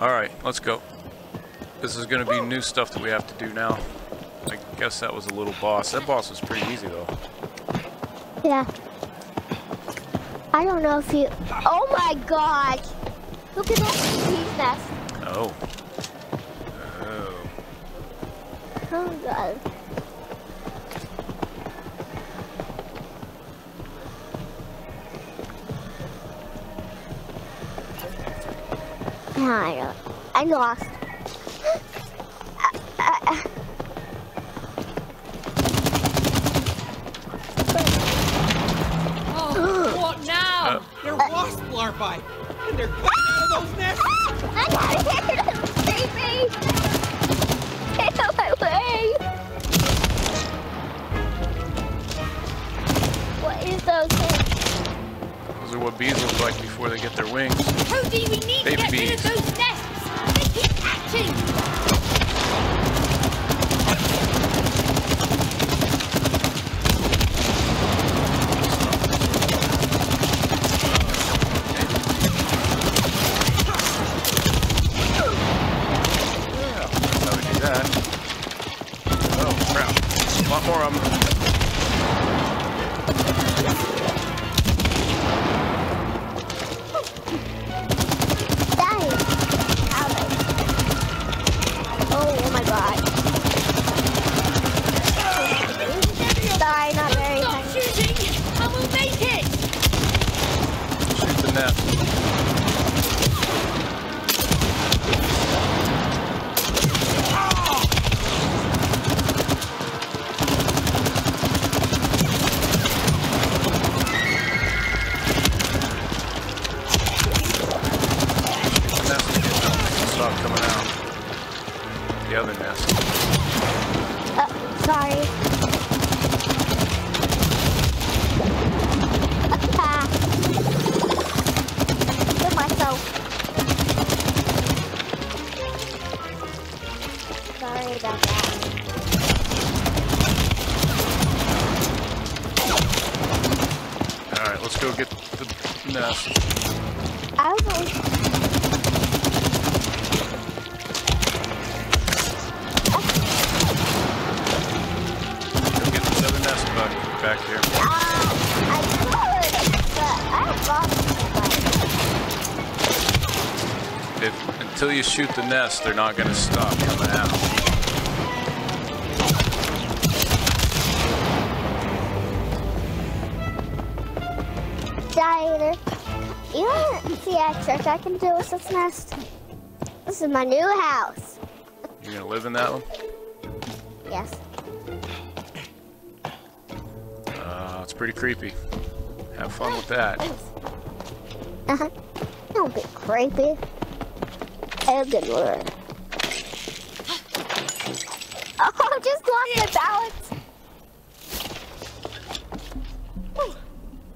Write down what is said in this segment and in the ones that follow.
Alright, let's go. This is gonna be new stuff that we have to do now. I guess that was a little boss. That boss was pretty easy though. Yeah. I don't know if you. Oh my god! Look at that bee's nest. Oh. Oh. Oh god. I. I lost. Uh, uh, Oh, what now? Uh, They're wasp larvae, and they're coming out of those nests. I got hit! Save me! What bees look like before they get their wings. Cody, we need Baby to get rid of those nests. Let's go get the nest. I was Go get this other nest bug back here. If, until you shoot the nest, they're not gonna stop coming out. Diner. You want to see a trick I can do with this nest? This is my new house. You gonna live in that one? Yes. Uh, it's pretty creepy. Have fun with that. Uh-huh. Don't be creepy. Oh, good lord. Oh, just lost my balance.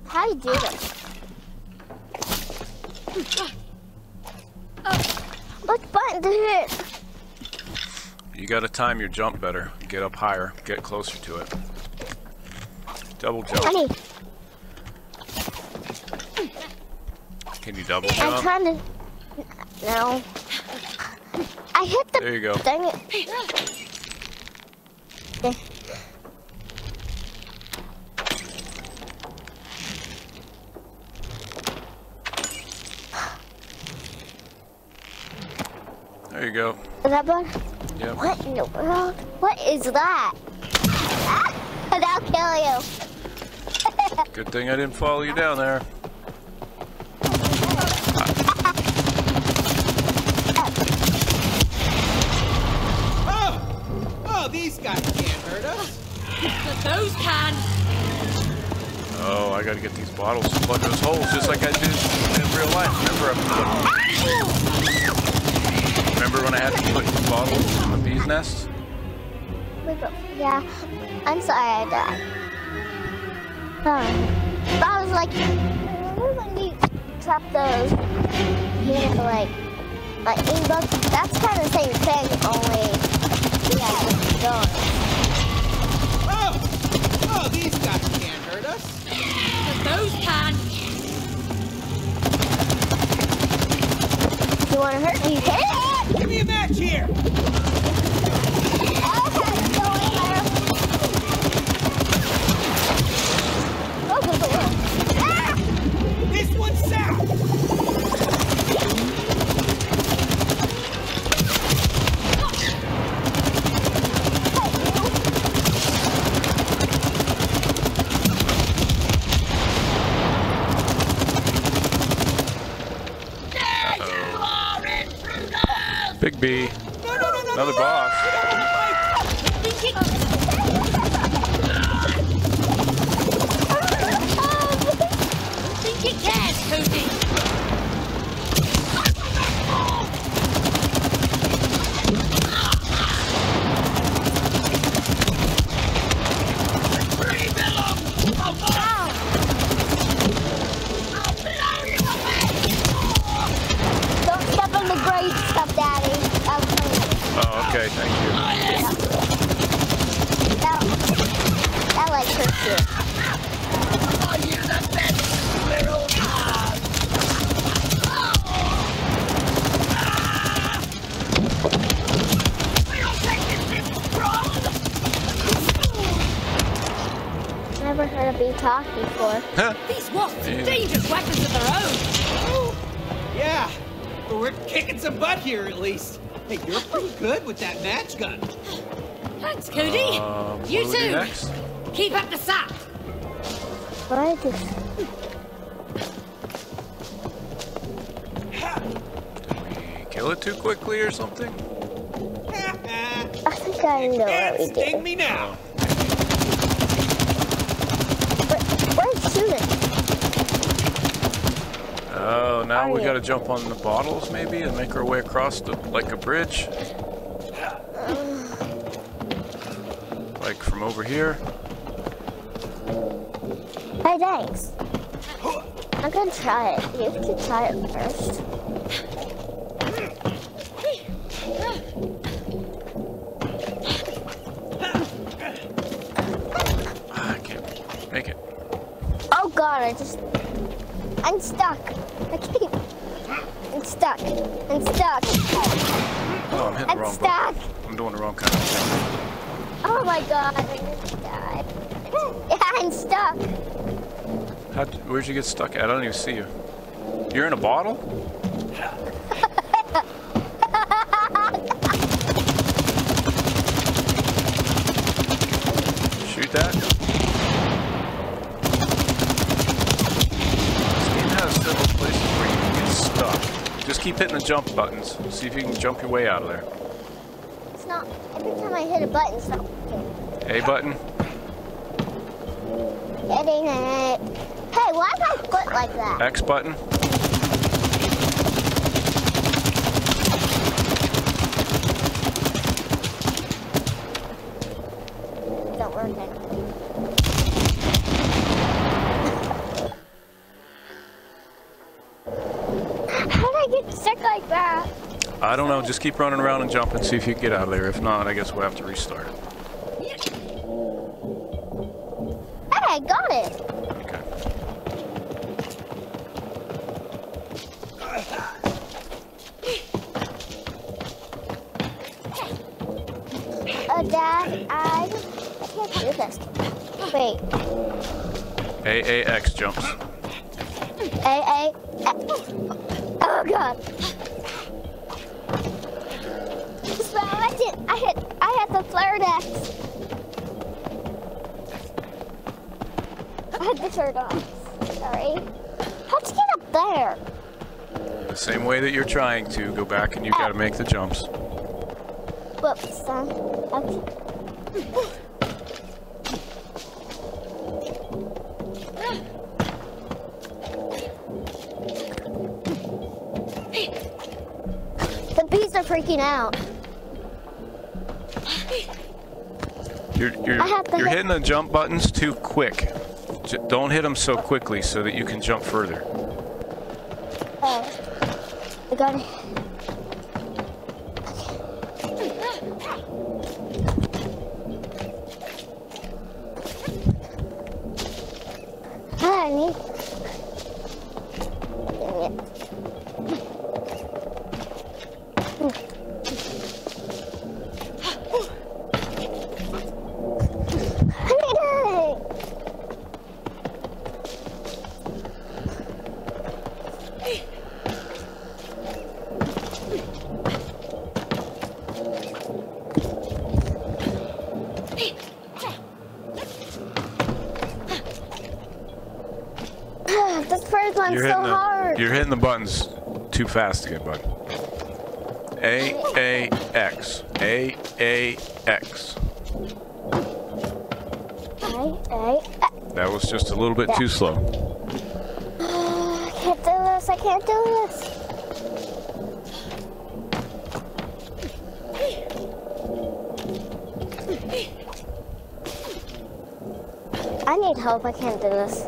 How do you do this? Which button to hit? You gotta time your jump better. Get up higher. Get closer to it. Double jump. Honey, Can you double jump? I'm trying to... No. I hit the... There you go. Dang it. Okay. There you go. Is that button? Yep. What in the world? What is that? Ah, that'll kill you. Good thing I didn't follow you down there. Oh, oh, these guys can't hurt us. But those can. Oh, I gotta get these bottles to plug those holes just like I did in real life. Remember, I remember when I had to put the bottles in the bee's nest? Yeah, I'm sorry I died. Um, but I was like, remember when you trap those, you know, like, like ink bugs? That's kind of the same thing, only, yeah, don't. Oh, oh, these guys can't hurt us. But those can. you want to hurt me, you can. Give me a match here. This one's south. Big B. No, no, no, no. Another no, boss. What you do we do too. next? Keep up the sap. What is We kill it too quickly or something? I think I know what Can't we sting me now. Where, where's shooting? Oh, now Are we you? gotta jump on the bottles maybe and make our way across the like a bridge. Like from over here. Hey, thanks. I'm gonna try it. You have to try it first. I can't make it. Oh god, I just. I'm stuck. I can't. I'm stuck. I'm stuck. Oh, I'm hitting the I'm wrong stuck. button. I'm doing the wrong kind of thing. Oh my god, I'm gonna die. Yeah, I'm stuck. How'd, where'd you get stuck at? I don't even see you. You're in a bottle? Shoot that. This game has several places where you can get stuck. Just keep hitting the jump buttons. See if you can jump your way out of there. It's not. Every time I hit a button, it's not working. A button. It. Uh, hey, why is my foot like that? X button. Don't work. How did I get stuck like that? I don't know. Just keep running around and jumping. See if you can get out of there. If not, I guess we'll have to restart it. Jumps. A A. Oh God. Spell, I did. I hit. I hit the flare next. I had the shirt on. Sorry. How'd you get up there? The same way that you're trying to go back and you oh. got to make the jumps. Freaking out. You're you're, I have to you're hit- hitting the jump buttons too quick. J- don't hit them so quickly so that you can jump further. Oh. I got too fast again, bud. A A X A A X. That was just a little bit too slow. I can't do this. I can't do this. I need help. I can't do this.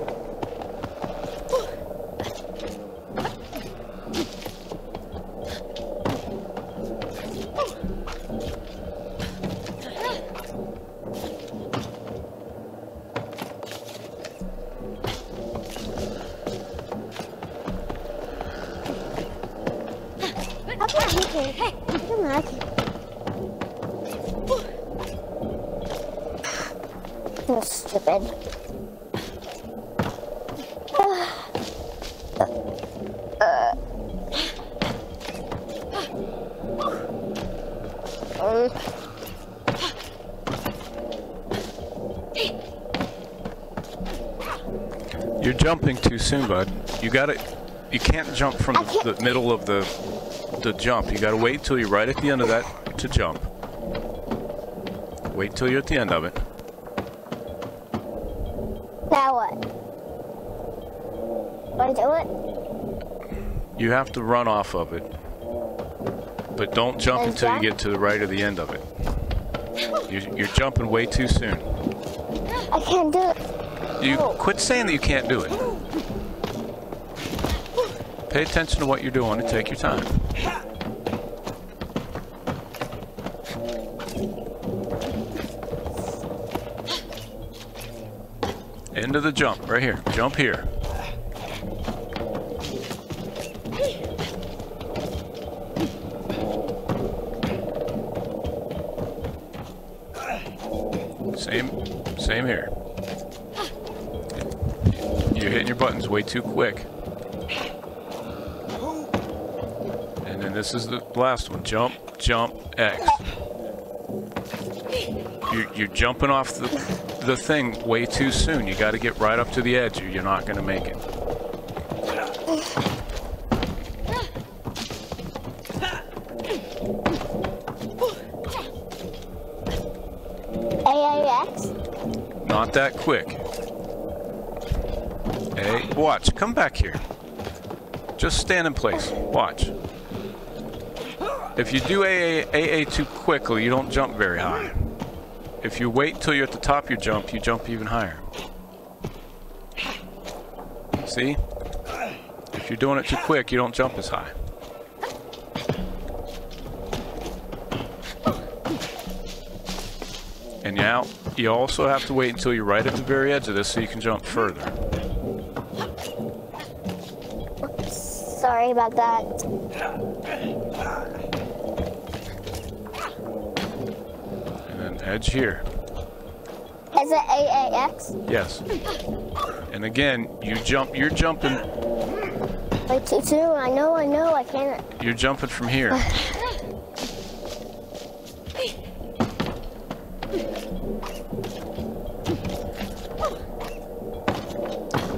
Jumping too soon, bud. You gotta. You can't jump from the, the middle of the the jump. You gotta wait till you're right at the end of that to jump. Wait till you're at the end of it. now what? Want to do it? You have to run off of it, but don't jump And until you get to the right of the end of it. You're, you're jumping way too soon. I can't do it. You quit saying that you can't do it. Pay attention to what you're doing and take your time. End of the jump, right here. Jump here. Too quick. And then this is the last one. Jump, jump, X. You're, you're jumping off the, the thing way too soon. You got to get right up to the edge or you're not going to make it. AAX? Not that quick. Come back here. Just stand in place. Watch. If you do AA, AA too quickly, you don't jump very high. If you wait until you're at the top of your jump, you jump even higher. See? If you're doing it too quick, you don't jump as high. And now, you also have to wait until you're right at the very edge of this so you can jump further. Sorry about that. And then edge here. Is it AAX? Yes. And again, you jump, you're jumping, Wait, too soon. I know, I know. I can't. you're jumping from here.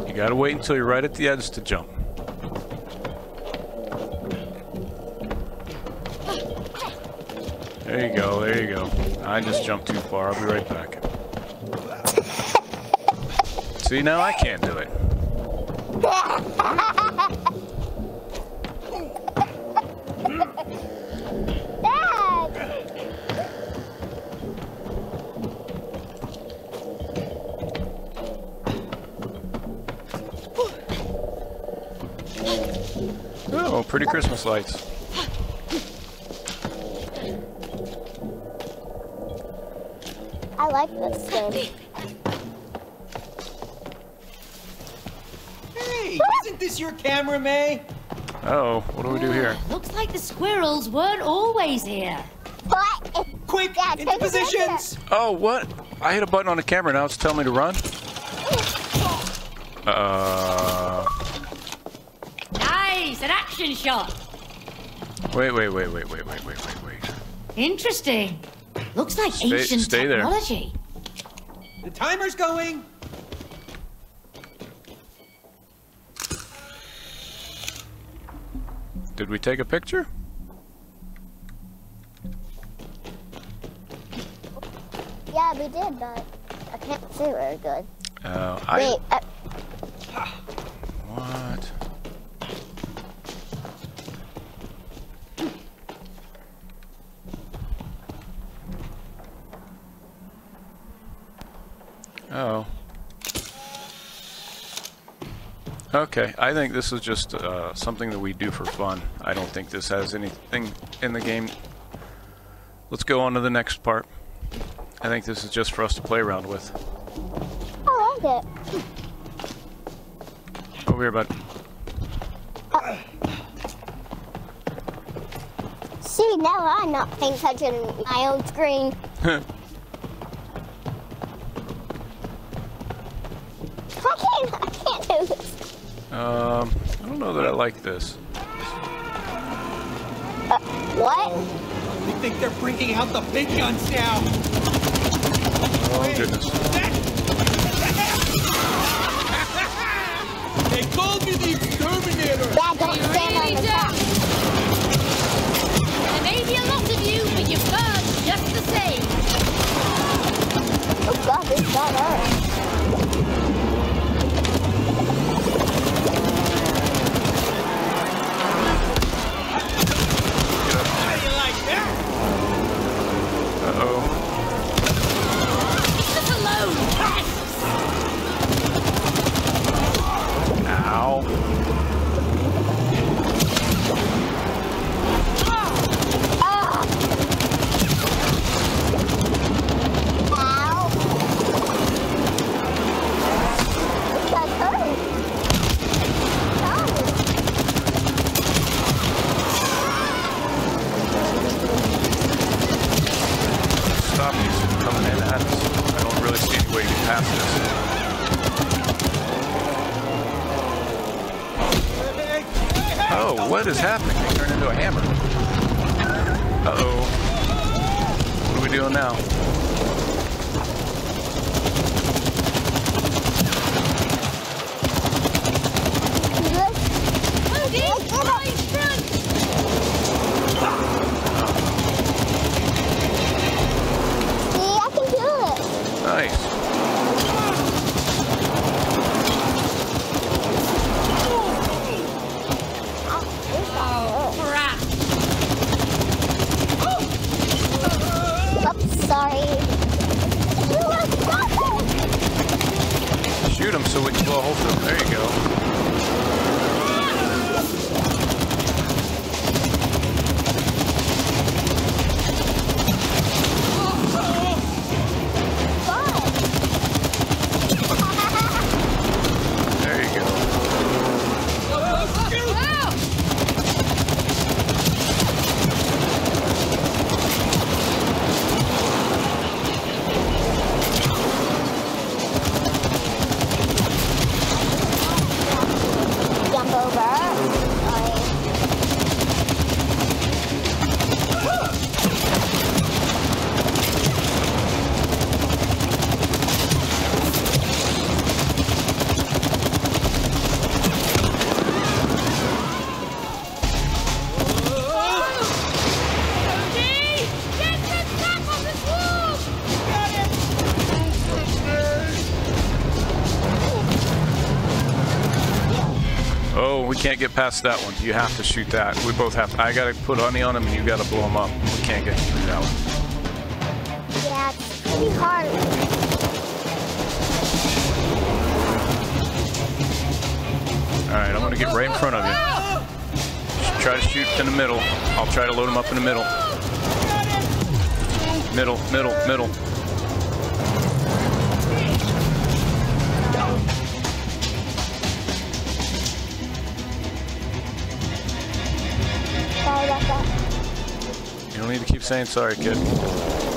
You gotta wait until you're right at the edge to jump. There you go, there you go. I just jumped too far. I'll be right back. See, now I can't do it. Oh, pretty Christmas lights. Like this game. Hey, isn't this your camera, May? Oh, what do we do here? Looks like the squirrels weren't always here. What? Quick, Yeah, into take a picture. positions! Oh, what? I hit a button on the camera, now it's telling me to run? Uh, Nice, an action shot. wait, wait, wait, wait, wait, wait, wait, wait, wait. Interesting. Looks like stay, ancient stay technology. There. The timer's going. Did we take a picture? Yeah, we did, but I can't see very good. Uh, Wait, I... Okay, I think this is just uh, something that we do for fun. I don't think this has anything in the game. Let's go on to the next part. I think this is just for us to play around with. I like it. Over here, bud. See, now I'm not attention to my own like this. Uh, what? They think they're bringing out the big guns now. Oh goodness. they called me the exterminator. Can't get past that one. You have to shoot that. We both have. to. I gotta put honey on him, and you gotta blow him up. We can't get through that one. Yeah, it's pretty hard. All right, I'm gonna get right in front of you. Try to shoot in the middle. I'll try to load him up in the middle. Middle, middle, middle. Keep saying sorry, kid.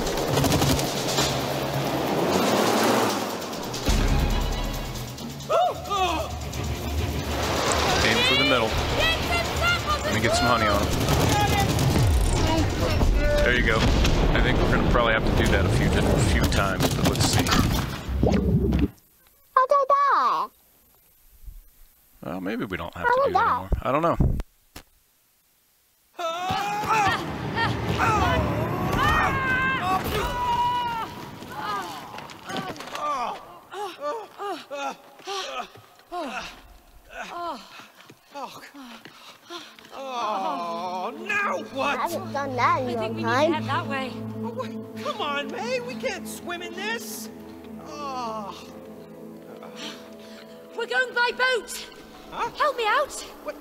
By boat. huh? Help me out. What?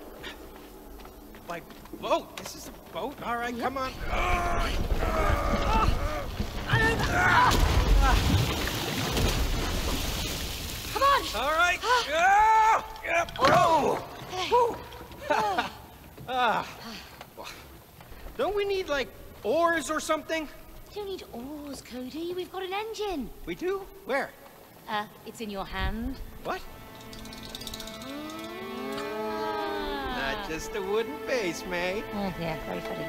My boat? This is a boat? All right, come on. Ah, Come on. All right. Yep. Oh. Whew. ah. Don't we need like oars or something? We don't need oars, Cody. We've got an engine. We do? Where? Uh, it's in your hand. What? Not just a wooden base, May. Oh, yeah, very funny.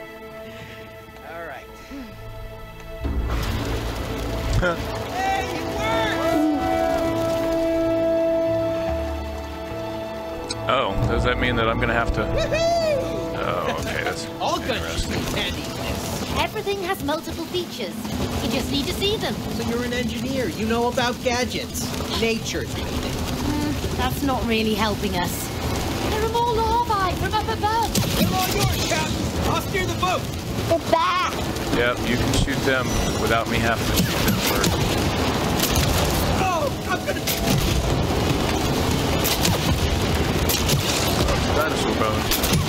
All right. hey, it worked! Oh, does that mean that I'm gonna have to? Oh, okay, that's All guns interesting. use. Everything has multiple features. You just need to see them. So you're an engineer. You know about gadgets. Nature's Hmm, That's not really helping us. There are more larvae from up above. They're all yours, Captain. Steer the boat. It's back. Yep, you can shoot them without me having to shoot them first. Oh, I'm gonna. Dinosaur bones.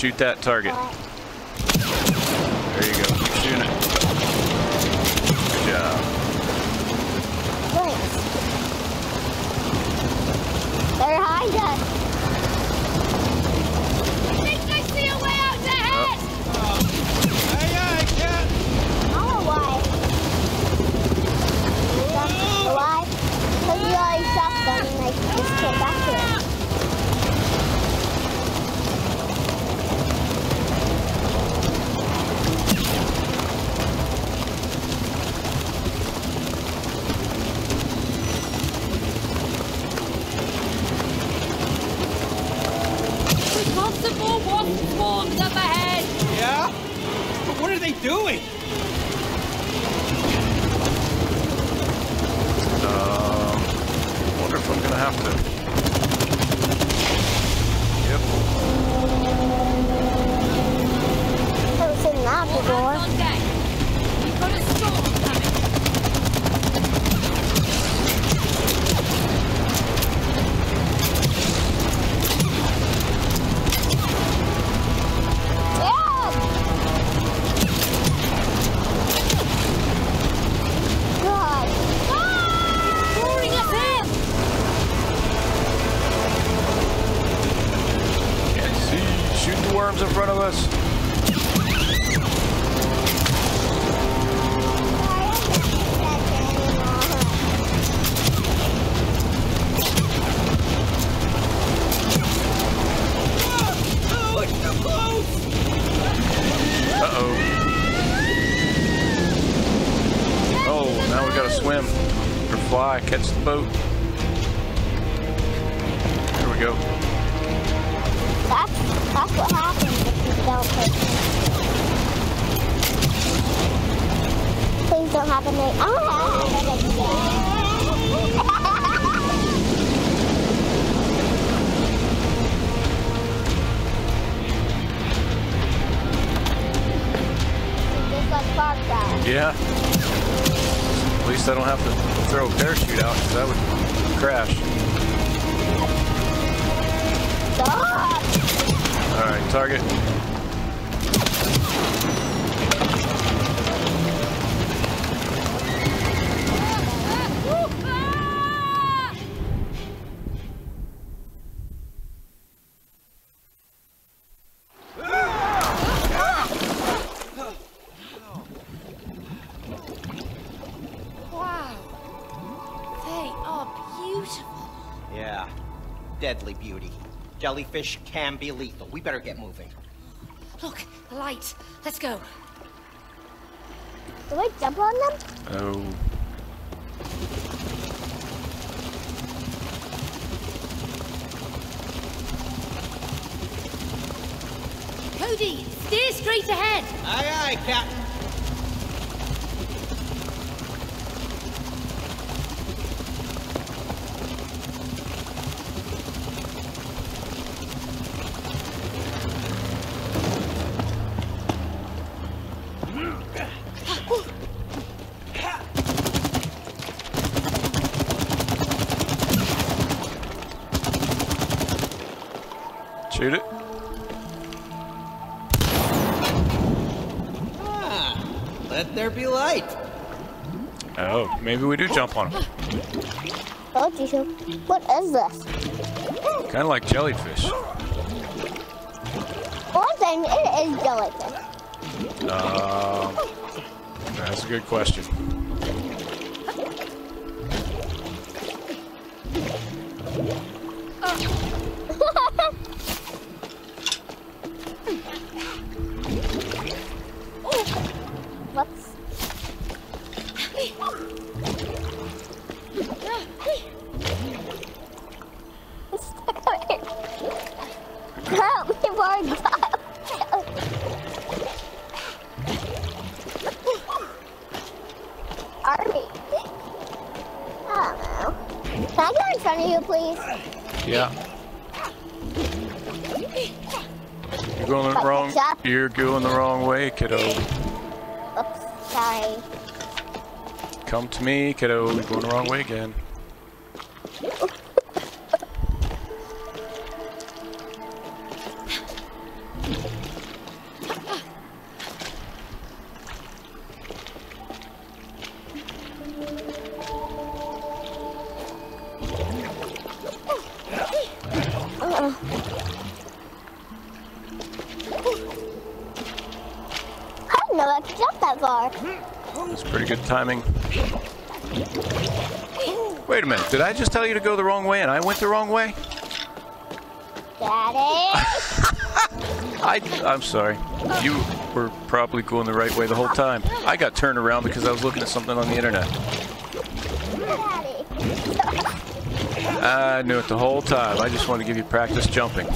Shoot that target. Deadly beauty. Jellyfish can be lethal. We better get moving. Look, the light. Let's go. Do I jump on them? Oh. Cody, steer straight ahead. Aye, aye, Captain. Maybe we do jump on them. Told you so. What is this? Kind of like jellyfish. One thing, it is jellyfish. Um, that's a good question. Come to me, kiddo. You're going the wrong way again. I didn't. That's pretty good timing. Wait a minute. Did I just tell you to go the wrong way and I went the wrong way? Daddy. I, I'm sorry. You were probably going the right way the whole time. I got turned around because I was looking at something on the internet. Daddy. I knew it the whole time. I just wanted to give you practice jumping.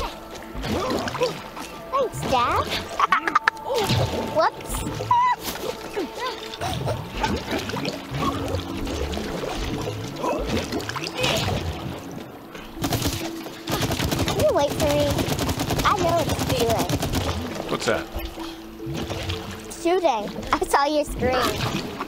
Thanks, Dad. Whoops. You wait for me? I know what it's doing. What's that? Shooting. I saw your screen.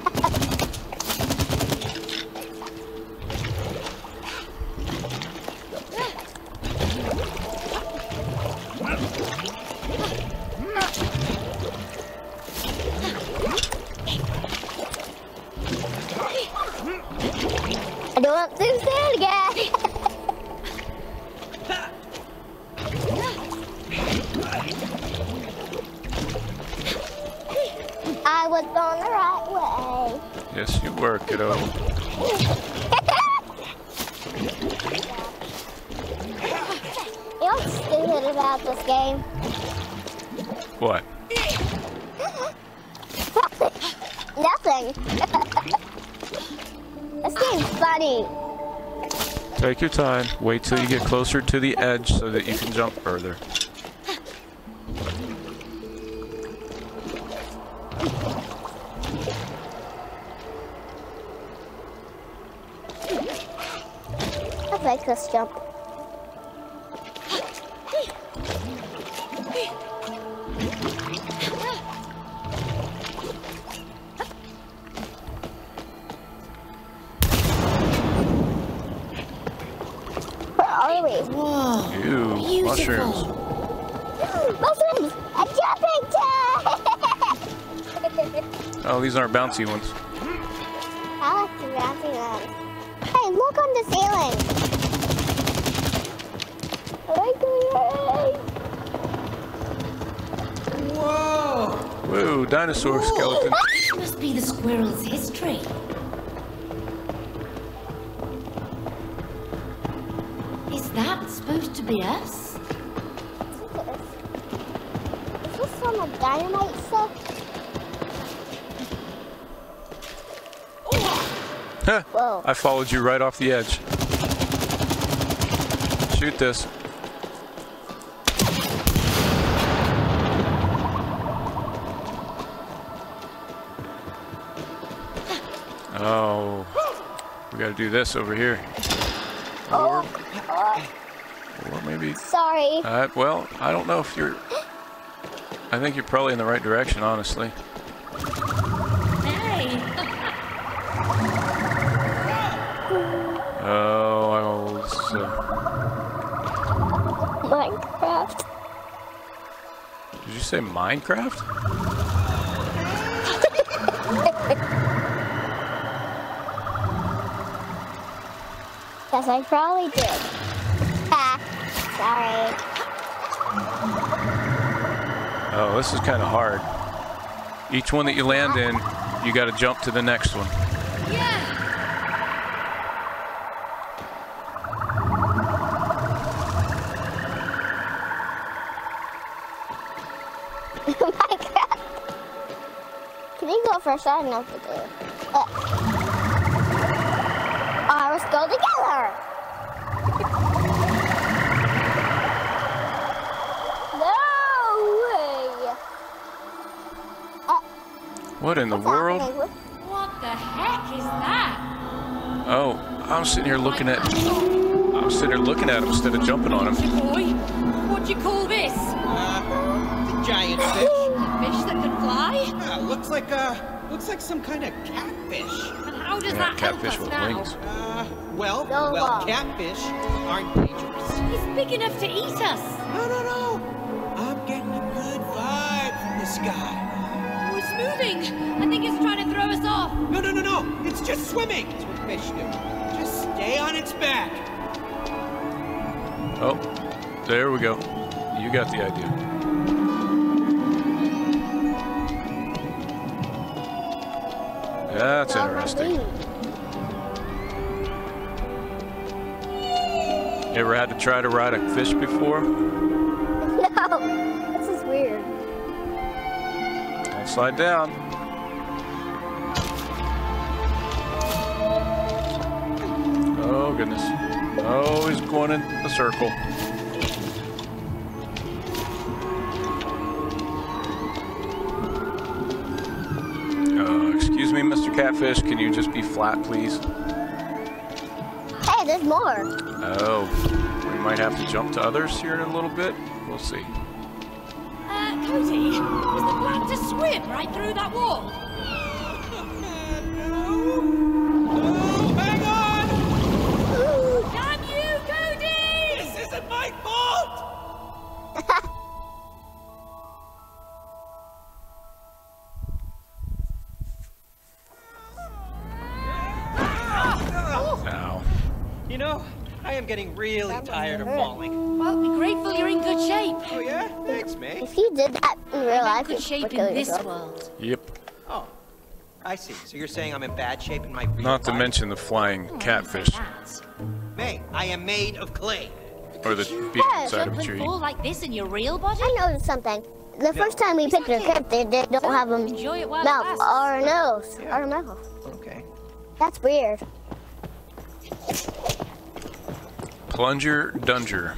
Take your time. Wait till you get closer to the edge so that you can jump further. Bouncy ones. I like the bouncy ones. Hey, look on the ceiling. I like Whoa! Whoa, dinosaur skeleton. Must be the squirrel's history. Is that supposed to be us? Look at this. Is this some like dynamite stuff? Whoa. I followed you right off the edge. Shoot this. Oh, we gotta do this over here. Or, Oh, or maybe, sorry. uh, well, I don't know if you're, I think you're probably in the right direction, honestly. Did you say Minecraft? Yes, I probably did. Ah, sorry. Oh, this is kind of hard. Each one that you land in, you got to jump to the next one. I don't know what to do. Uh. Alright, let's go together. no way. Uh, What in the what's world? happening? What- What the heck is that? Oh, I'm sitting here looking at. I'm sitting here looking at him instead of jumping on him. Boy, what do you call this? Uh, the giant fish. A fish that can fly? Uh, looks like uh, looks like some kind of catfish. How does Yeah, that help catfish us with now? wings. Uh, well, No, well, uh, catfish aren't dangerous. He's big enough to eat us. No, no, no. I'm getting a good vibe from this guy. Oh, it's moving. I think it's trying to throw us off. No, no, no, no. It's just swimming. That's what fish do. Just stay on its back. Oh, there we go. You got the idea. That's interesting. You ever had to try to ride a fish before? No, this is weird. Don't slide down. Oh goodness. Oh, he's going in a circle. Catfish, can you just be flat, please? Hey, there's more. Oh, we might have to jump to others here in a little bit. We'll see. Uh, Cody, is the plan to swim right through that wall? Really tired of falling. Well, be grateful you're in good shape. Oh yeah, thanks, May. If you did that in real I'm in life, good you shape would in this yourself. world. yep. Oh, I see. So you're saying I'm in bad shape in my real Not to life? mention the flying oh, catfish May, I am made of clay. or the being Yeah, inside of Jump a and tree. fall like this in your real body? I noticed something. The first time we picked a crypt, they, they don't So, have a enjoy it while it mouth or a nose or a mouth. Okay. That's weird. Plunger Dunger.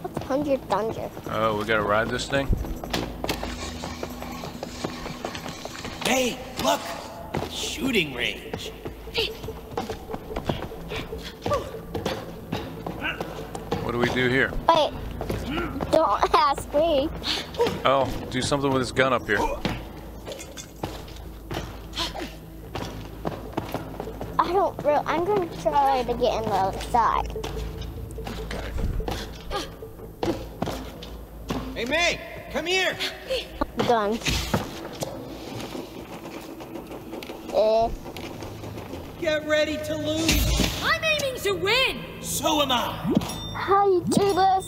What's hundred thunder? Oh, we gotta ride this thing? Hey, look! Shooting range. What do we do here? Wait, don't ask me. Oh, do something with this gun up here. I don't really. I'm gonna try to get in the other side. Hey, May, come here. I'm done. Eh, Get ready to lose. I'm aiming to win! So am I. how you do this?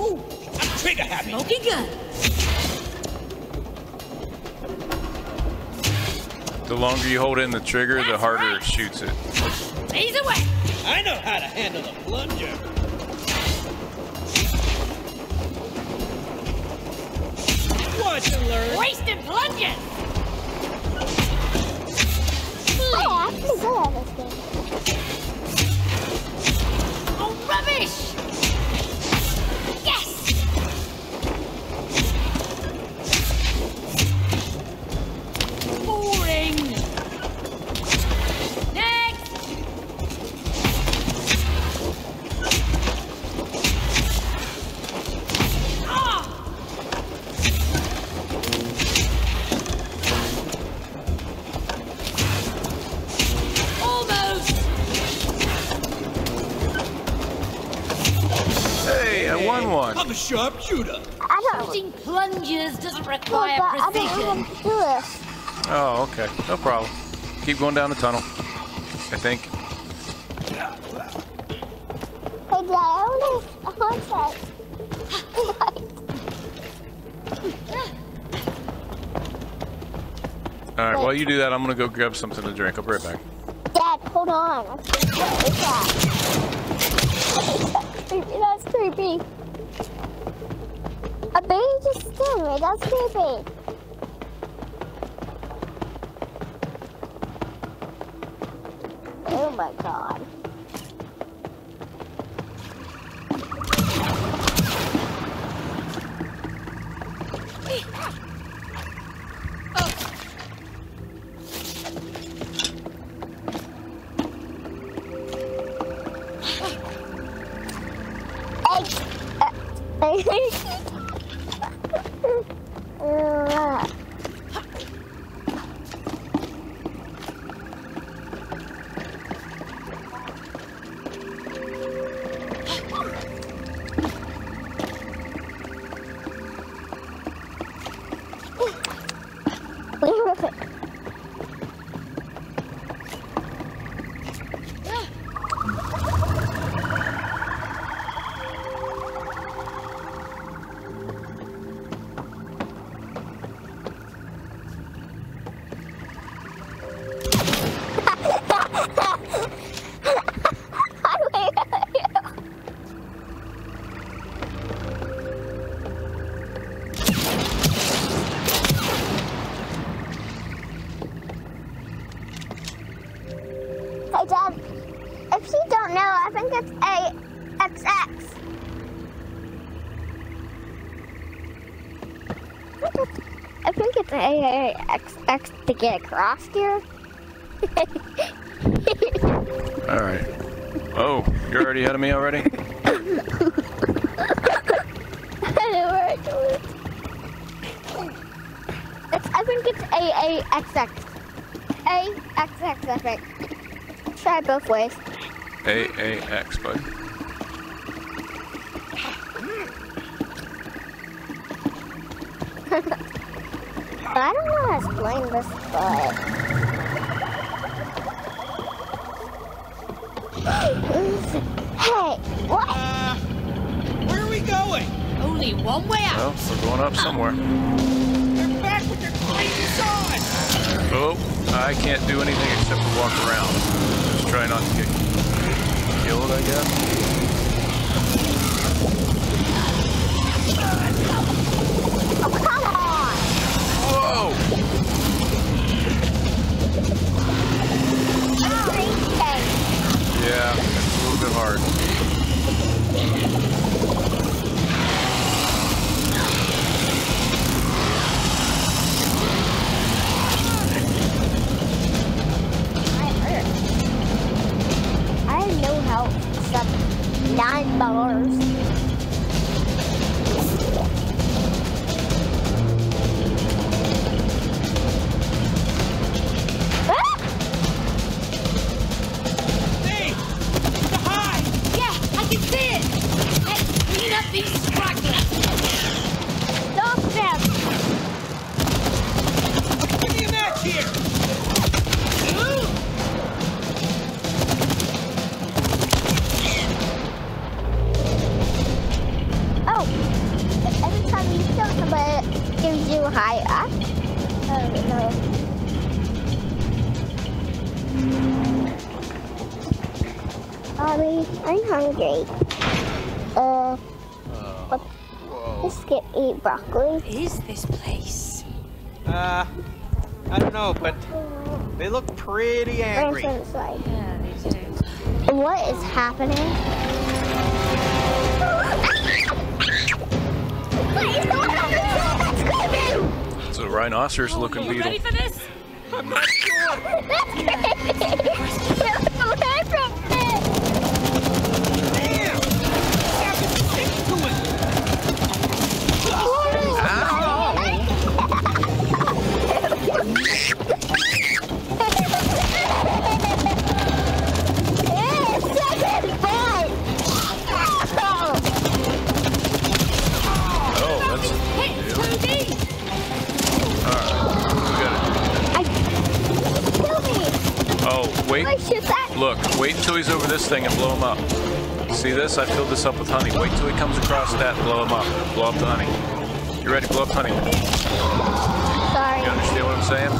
Ooh, I'm trigger happy. Smoking gun! The longer you hold in the trigger, the harder right. it shoots it. Ease away. I know how to handle a plunger. Watch and learn. Wasting plunges. Oh, I'm pretty good this game. Oh, rubbish. Sharpshooter. I don't. Shooting plungers doesn't No, require but I don't know precision. do this. Oh, okay. No problem. Keep going down the tunnel. I think. Hey, Dad, I want have one. All right. While you do that, I'm gonna go grab something to drink. I'll be right back. Dad, hold on. What is that? Creepy, That's creepy. A baby just scared me. That's creepy. Oh my god. Uh, Hey, it's AXX to get across here. All right. Oh, you're already ahead of me already. I know where I it. It's, I think it's AAXX. AXX, I think. Try both ways. A A X, bud. I don't know how to explain this, but. Hey, what? Uh, where are we going? Only one way out. Well, we're going up somewhere. They're back with their crazy saws. Oh, I can't do anything except for walk around. Just try not to get killed, I guess. 到了二十。Broccoli. What is this place? Uh, I don't know, but they look pretty angry. Ransom inside. Yeah, they do. What is happening? It's a rhinoceros looking You beetle. This thing and blow him up. See this? I filled this up with honey. Wait till he comes across that and blow him up. Blow up the honey. You ready? Blow up honey. Sorry. You understand what I'm saying?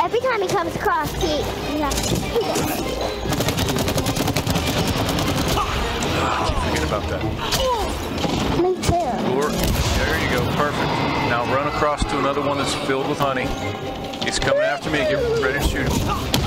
Every time he comes across, he, he has to. Ah, I keep forgetting about that. Me too. Lure. There you go. Perfect. Now run across to another one that's filled with honey. He's coming after me. Get ready to shoot him.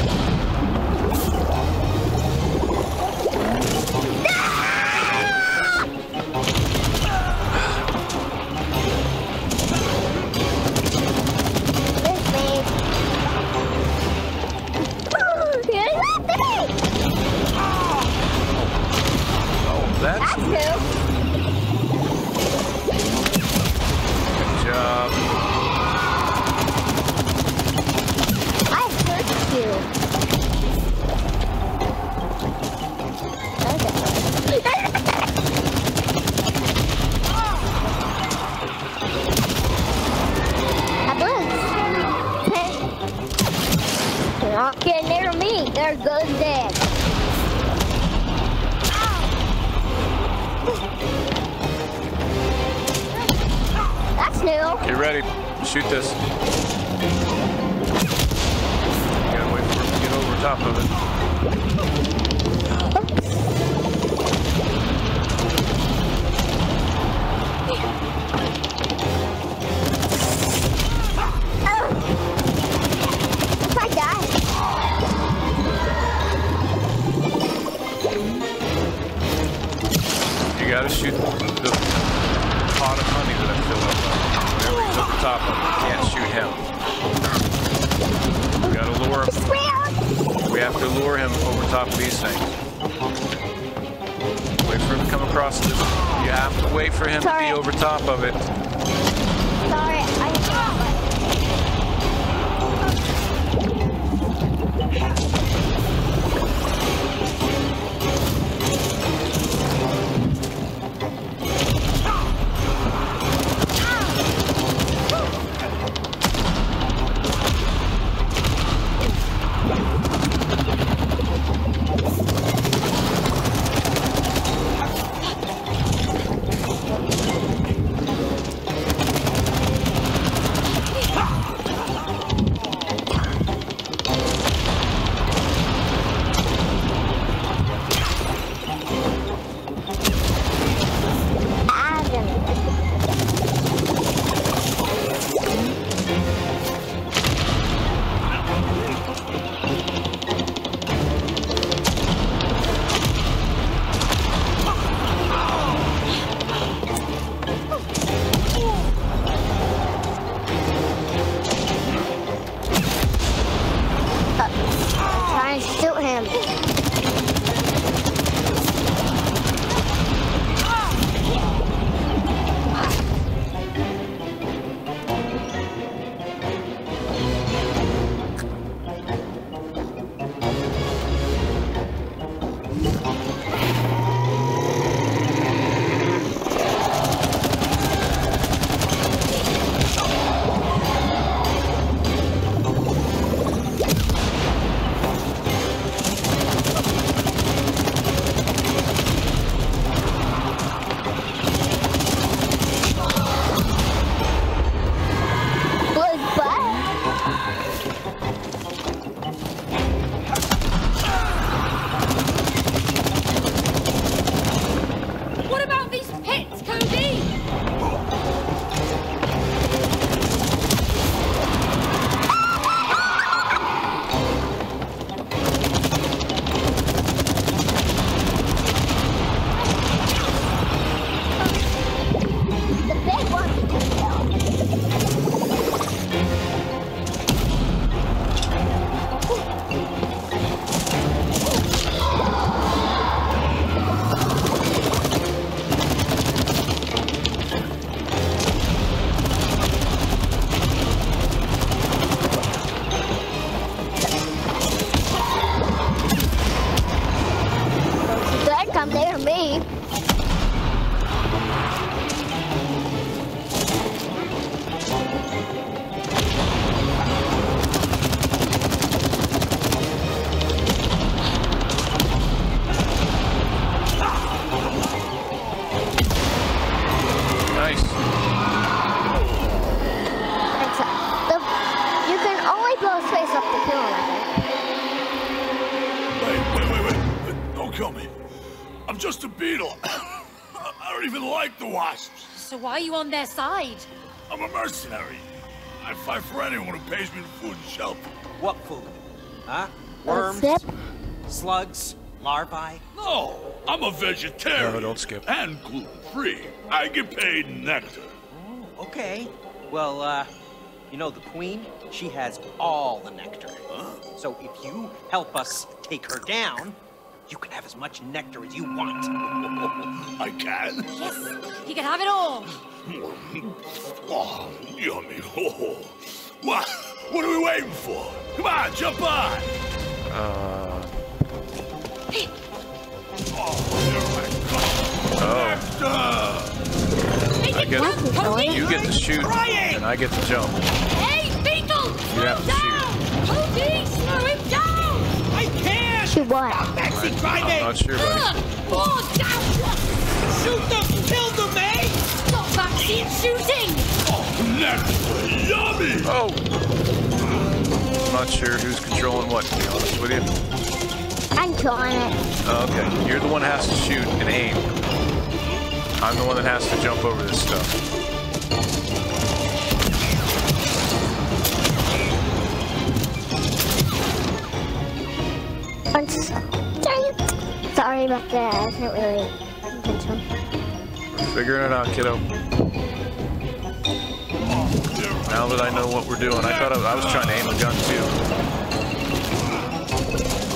Like the wasps. So why are you on their side? I'm a mercenary. I fight for anyone who pays me the food and shelter. What food? Huh? Worms? Sip. Slugs? Larvae? No, I'm a vegetarian. No, don't skip. And gluten-free. I get paid in nectar. Okay. Well, uh, you know the queen? She has all the nectar. So if you help us take her down, you can have as much nectar as you want. I can. Yes, he can have it all. Oh, yummy. Oh. What? What are we waiting for? Come on, jump on. Uh, Oh, oh. Make I it get! You get to shoot, and I get to jump. Hey, Beetle! Slow have to down! Cody, slow him down! I can't! Shoot what? Maxie, I'm not sure, buddy. Ugh, Four down! Shoot them! Kill them, eh? Stop vaccine shooting! oh, nectar. Yummy. Oh! I'm not sure who's controlling what, to be honest with you. I'm killing it. Oh, okay, you're the one that has to shoot and aim. I'm the one that has to jump over this stuff. I'm sorry. About that. I wasn't really intentional. Figuring it out, kiddo. Now that I know what we're doing, I thought I, I was trying to aim a gun too.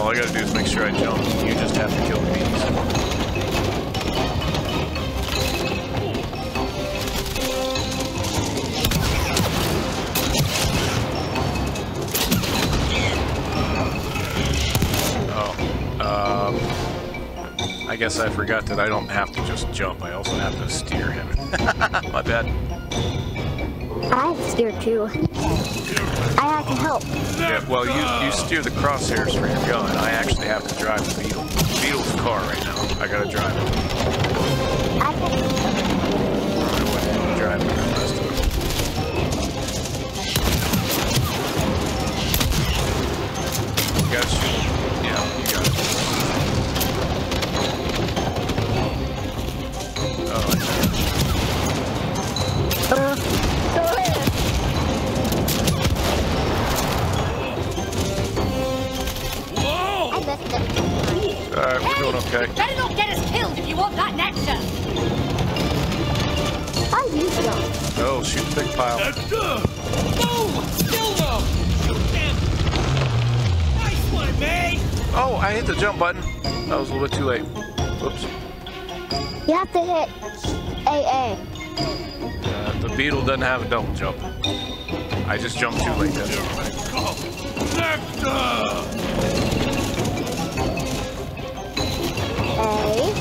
All I gotta do is make sure I jump. You just have to kill the bees. I guess I forgot that I don't have to just jump. I also have to steer him. My bad. I have to steer too. I have to help. Yeah, well, you, you steer the crosshairs for your gun. I actually have to drive the Beetle. Beetle's car right now. I gotta drive it. I button. That was a little bit too late. Whoops. You have to hit AA. Uh, the Beetle doesn't have a double jump. I just jumped too late. Nectar. A.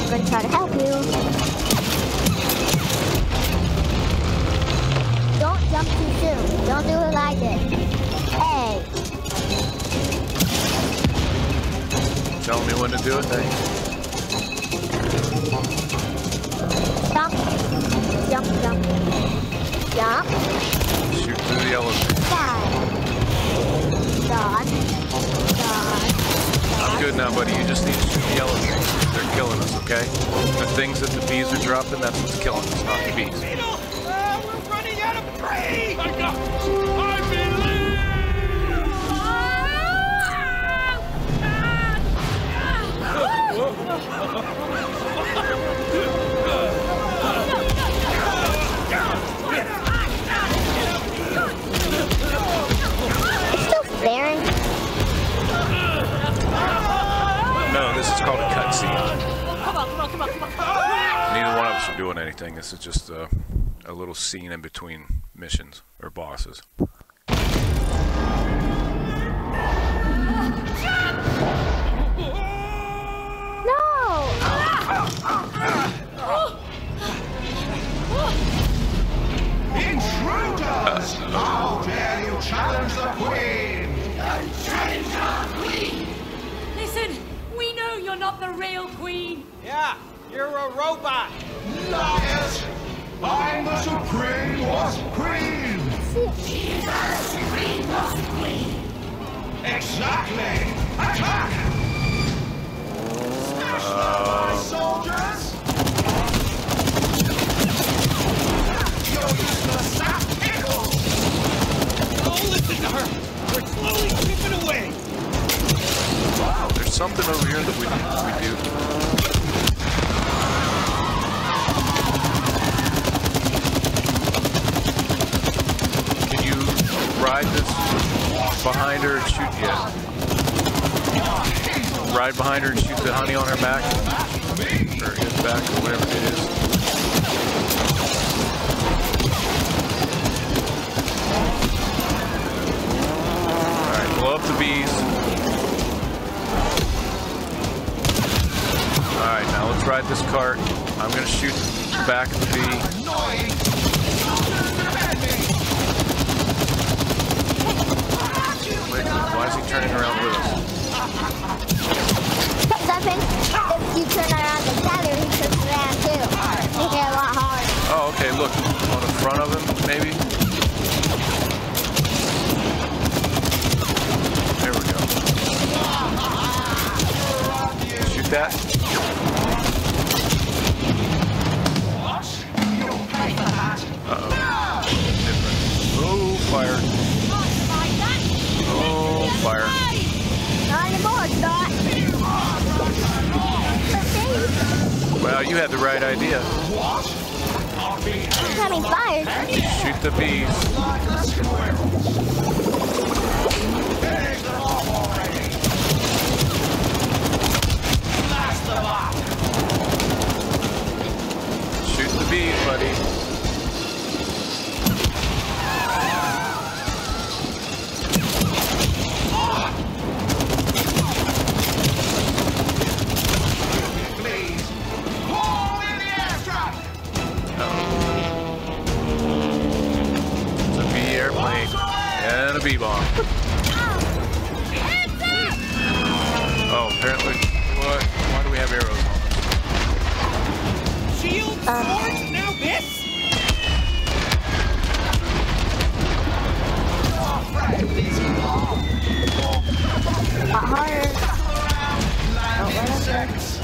I'm gonna try to help you. Don't jump too soon. Don't do it like this. Tell me when to do it, thanks. Jump. Jump, jump. Shoot through the elevator. Dive. Dodge. Dodge. I'm good now, buddy. You just need to shoot the elevators. They're killing us, okay? The things that the bees are dropping, that's what's killing us, not the bees. Neither one of us are doing anything. This is just a, a little scene in between missions or bosses. Queen! You're a robot! Liars! I'm the Supreme Wasp Queen! Exactly! Attack! My soldiers! You're useless soft pickles! Oh, listen to her! We're slowly chipping away! Wow, there's something over here that we, we do. Ride this behind her and shoot? Yeah. Ride behind her and shoot the honey on her back? Or his back, or whatever it is. Alright, blow up the bees. Alright, now let's ride this cart. I'm gonna shoot the back of the bee. Annoying! Soldiers defend me! Wait, why is he turning around with us? Because I think if you turn around the battery, he turns around too. You get a lot harder. Oh, okay, look. On the front of him, maybe? There we go. Shoot that. Fire. Not anymore, Dot. Well, you had the right idea. Coming fired. Shoot the bees. Shoot the bees, buddy. And a bee bomb. Oh, apparently, what? Why do we have arrows on us? Shield, sword, now this? A lot harder. Oh, whatever.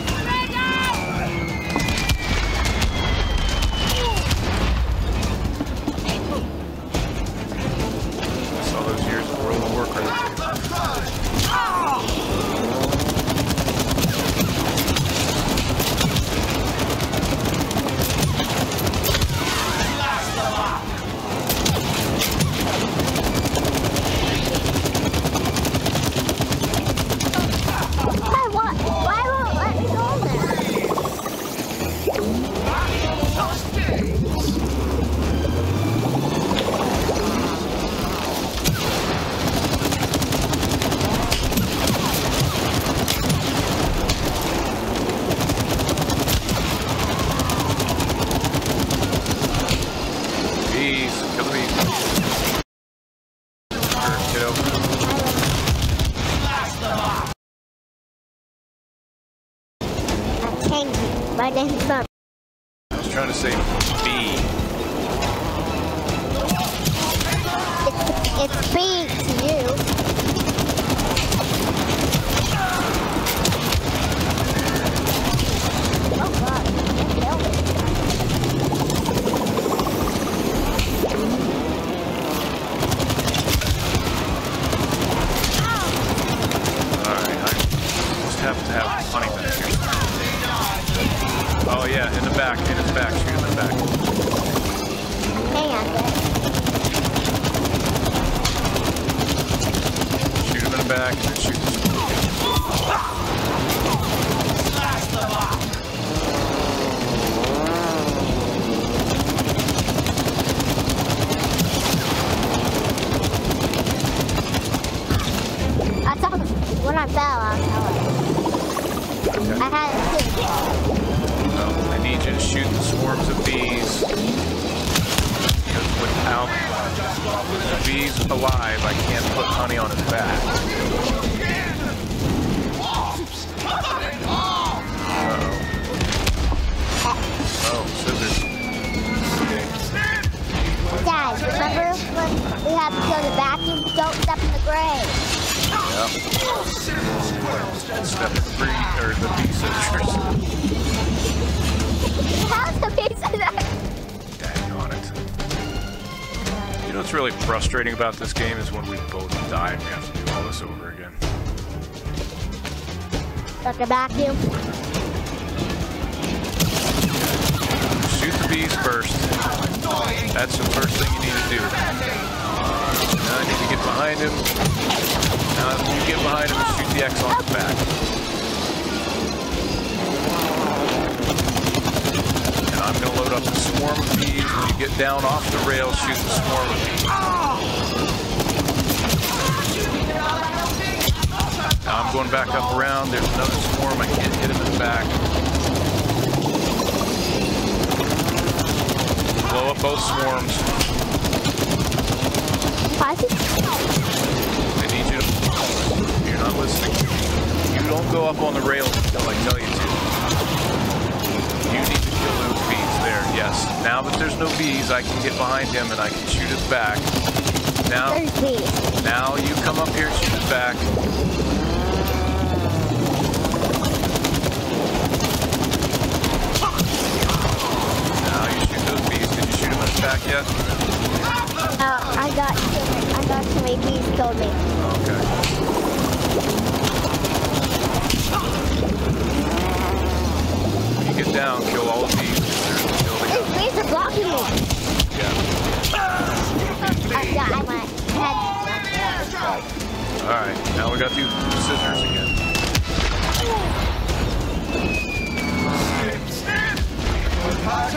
World of Warcraft. The of bees. Frustrating about this game is when we both die and we have to do all this over again. Like a vacuum. Shoot the bees first. That's the first thing you need to do. Now I need to get behind him. Now when you get behind him, shoot the X on his back. And I'm to load up a swarm of bees. When you get down off the rail, shoot the swarm of bees. Now I'm going back up around. There's another swarm. I can't hit him in the back. Blow up both swarms. I need you to. You're not listening. You don't go up on the rails until I tell you to. You need to kill those bees there. Yes. Now that there's no bees, I can get behind him and I can shoot his back. Now, now you come up here shoot his back. Now you shoot those bees. Did you shoot him in his back yet? Oh, uh, I got too I got too many bees killed me. Okay. When you get down, kill all the bees. There's no building These bees are blocking me. Yeah. I got I went head. All right. Now we got these scissors again. Oh,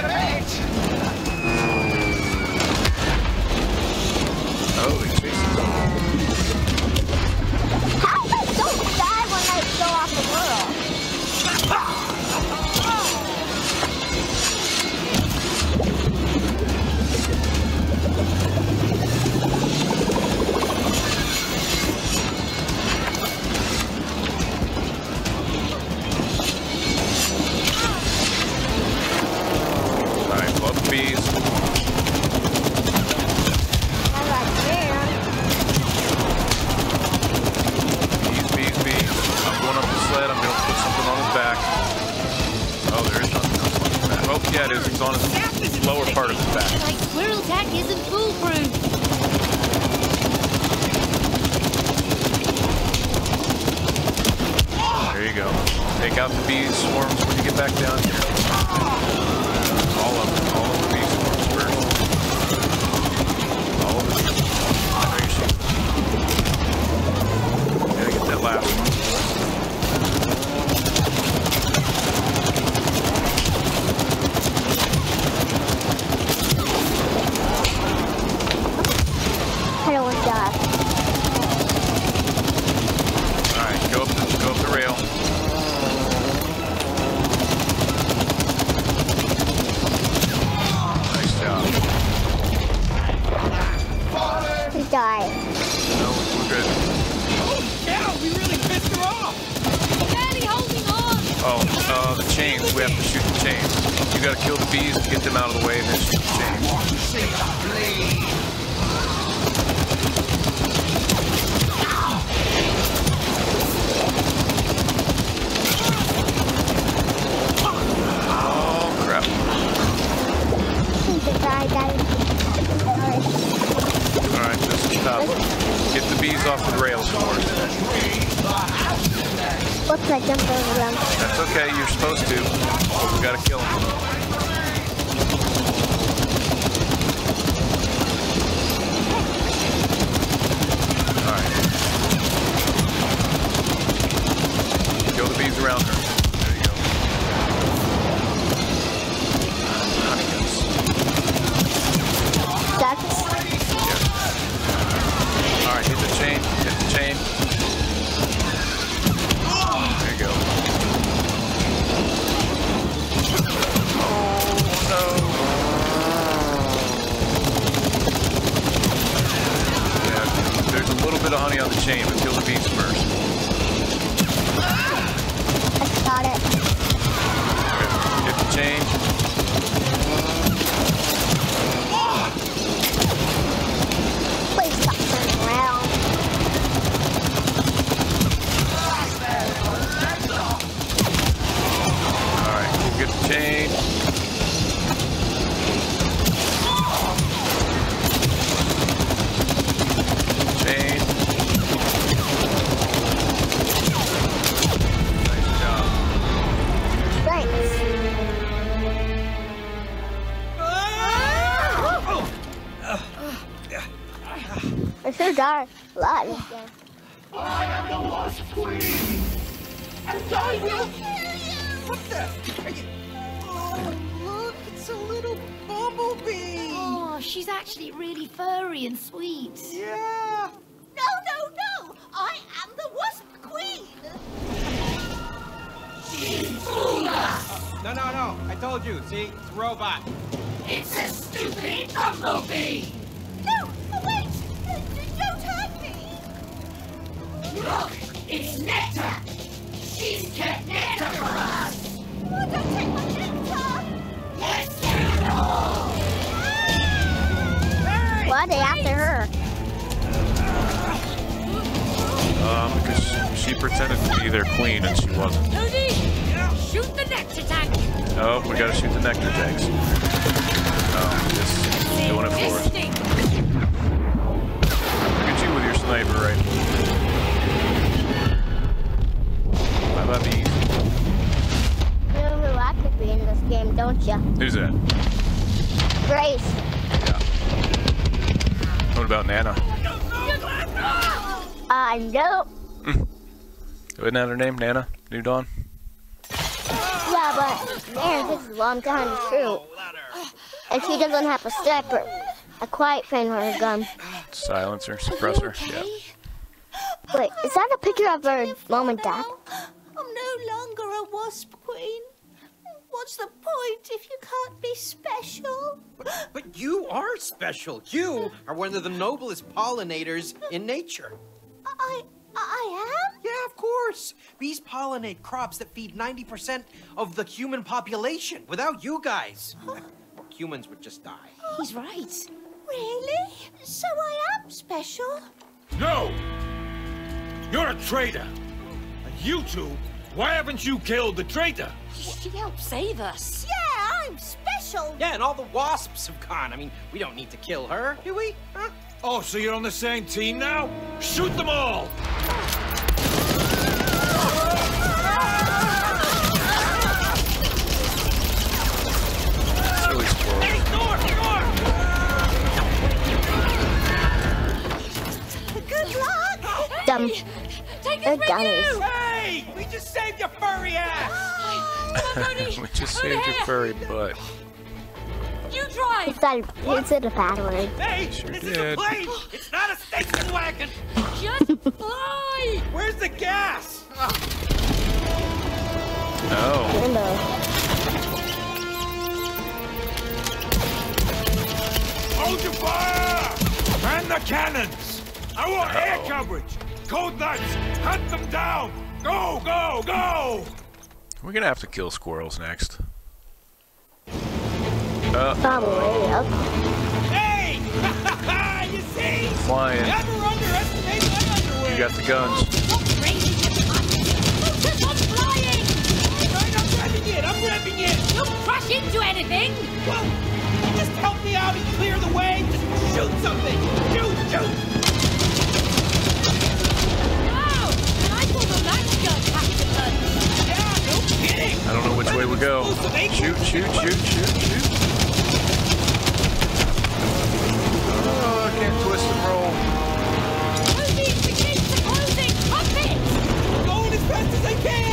Uh, nope. Isn't that her name, Nana? New Dawn? Yeah, but man, this is a long time to shoot. And she doesn't have a sniper. A quiet friend with a gun. Silencer, suppressor. Yeah. Wait, is that a picture of her mom and dad? I'm no longer a Wasp Queen. What's the point if you can't be special? But, but you are special. You are one of the noblest pollinators in nature. I, I am? Yeah, of course. Bees pollinate crops that feed 90% of the human population. Without you guys, humans would just die. He's right. Really? So I am special? No! You're a traitor. And you two, why haven't you killed the traitor? She helped save us. Yeah, I'm special. Yeah, and all the wasps have gone. I mean, we don't need to kill her, do we? Huh? Oh, so you're on the same team now? Shoot them all! Good luck. Dumb. Take They're with dummies. you. Hey! We just saved your furry ass! Oh, we just saved your furry butt. You drive. It's that, it's a bad word. Hey! Sure this is a plane! It's not a station wagon! Just fly. Where's the gas? No. Window. Hold your fire! Man the cannons! I want air coverage! Code Knights, hunt them down! Go, go, go! We're gonna have to kill squirrels next. Uh, Probably. Okay. Hey! you see? flying. Never underestimate my underwear! You got the guns. Stop raising your hand. Focus on flying. Right, I'm revving it! I'm revving it! Don't crash into anything. Well, just help me out and clear the way! Just shoot something! Shoot, shoot! Wow. I thought the match gun packed the. Yeah, no kidding! I don't know which way we go. Shoot, shoot, shoot, shoot, shoot. Can't twist and roll. Cody, the gates are closing. It. I'm going as fast as I can!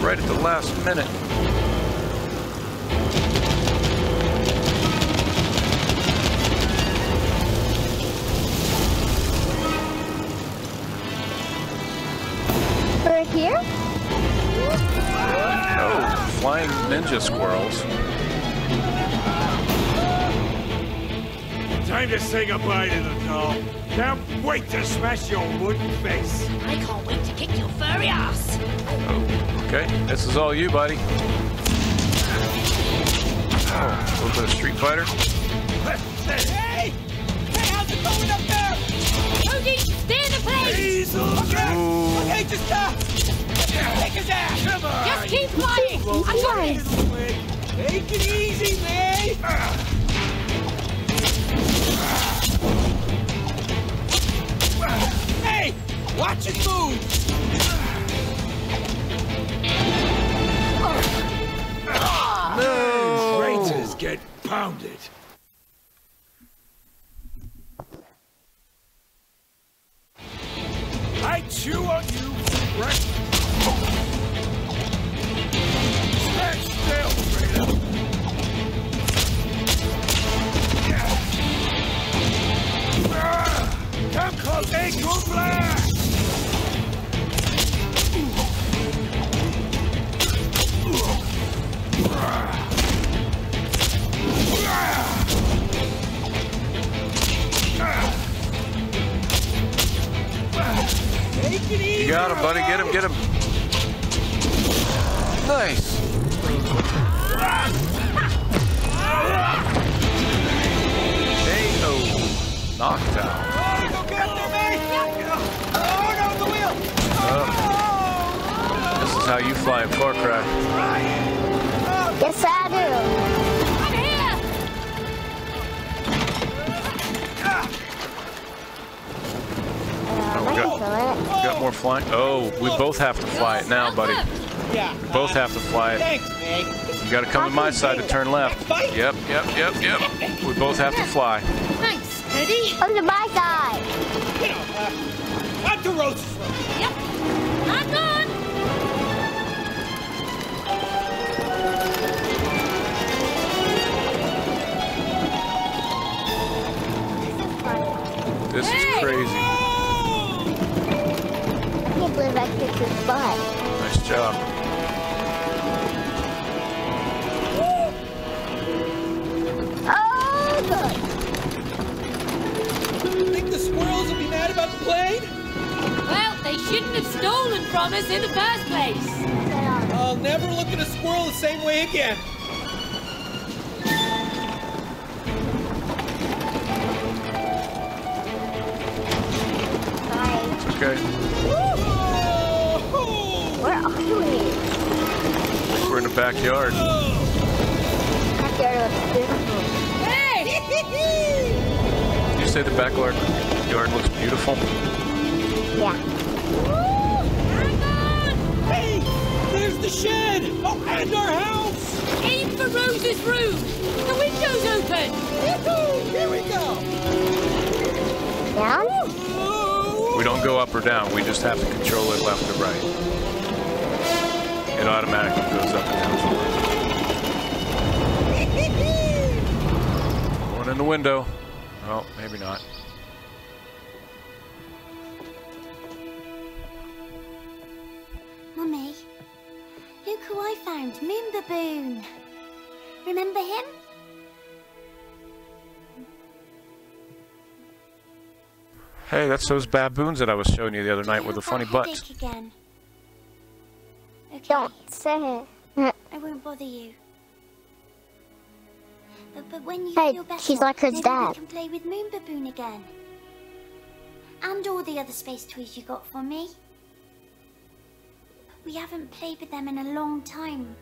Right at the last minute. We're here? Oh, flying ninja squirrels. Time to say goodbye to the doll. Can't wait to smash your wooden face. I can't wait to kick your furry ass. Oh, okay. This is all you, buddy. Oh, a little bit of Street Fighter. Hey! Hey, how's it going up there? Cody, stay in the place. Diesel! Okay, Ooh. okay, just, uh, take his ass! Come on! Just keep flying. I got this. Take it easy, man! Hey! Watch it move! Get pounded. Both have to fly it. Thanks, May. You gotta come to my side to turn left. Yep, yep, yep, yep. We both have to fly. Thanks, Cody. Come to my side. You know, uh, on to Rose's room. Yep. I'm gone. This is. This is Hey! crazy. I can't believe I kicked his butt. Nice job. The plane? Well, they shouldn't have stolen from us in the first place. I'll never look at a squirrel the same way again. Okay. Where are we? We're in the backyard. Backyard looks beautiful. Did you say the backyard yard looks beautiful? Yeah. Hang. Hey! There's the shed! Oh, and our house! Aim for Rose's room. The window's open. Yoo-hoo! Here we go! Down? Oh! We don't go up or down. We just have to control it left or right. It automatically goes up and down for. One in the window. Oh, maybe not. Moon Remember him? Hey, that's those baboons that I was showing you the other night with the funny I've got a butts. again. Okay, Don't say it. I won't bother you. But, but when you Hey, feel better, she's like her maybe dad. we can play with Moon Baboon again. And all the other space toys you got for me. We haven't played with them in a long time.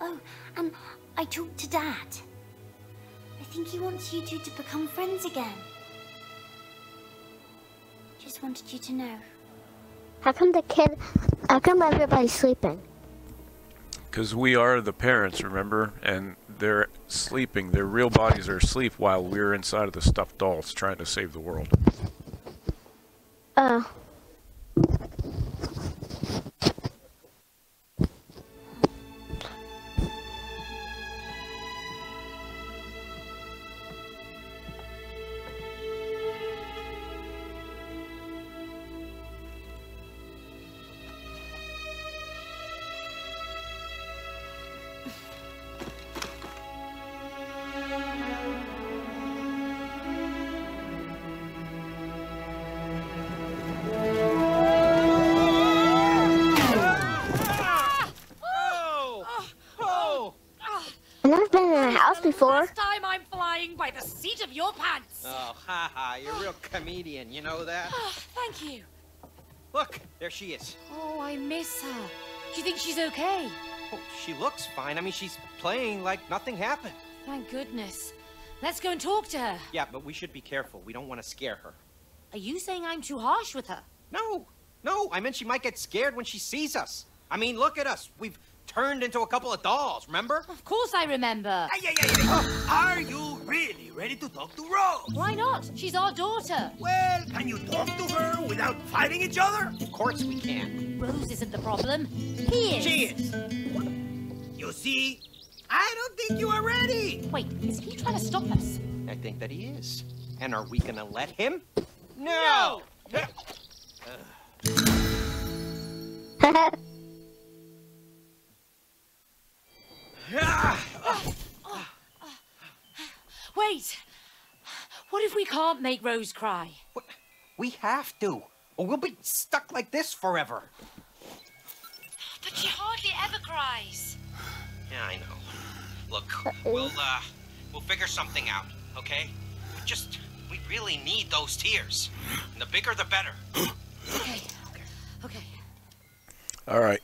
Oh, and I talked to Dad. I think he wants you two to become friends again. Just wanted you to know. How come the kid? How come everybody's sleeping? Because we are the parents, remember? And they're sleeping. Their real bodies are asleep while we're inside of the stuffed dolls trying to save the world. Oh. Oh! Comedian, you know that? Oh, thank you. Look, there she is. Oh, I miss her. Do you think she's okay? Oh, she looks fine. I mean, she's playing like nothing happened. Thank goodness. Let's go and talk to her. Yeah, but we should be careful. We don't want to scare her. Are you saying I'm too harsh with her? No, no, I meant she might get scared when she sees us. I mean, look at us. We've turned into a couple of dolls, remember? Of course I remember. Ay, ay, ay, ay. Oh, are you really ready to talk to Rose? Why not? She's our daughter. Well, can you talk to her without fighting each other? Of course we can. Rose isn't the problem. He is. She is. You see, I don't think you are ready. Wait, is he trying to stop us? I think that he is. And are we gonna let him? No! Wait. What if we can't make Rose cry? We have to, or we'll be stuck like this forever. But she hardly ever cries. Yeah, I know. Look, we'll uh, we'll figure something out, okay? We just, we really need those tears. And the bigger, the better. Okay. Okay. All right.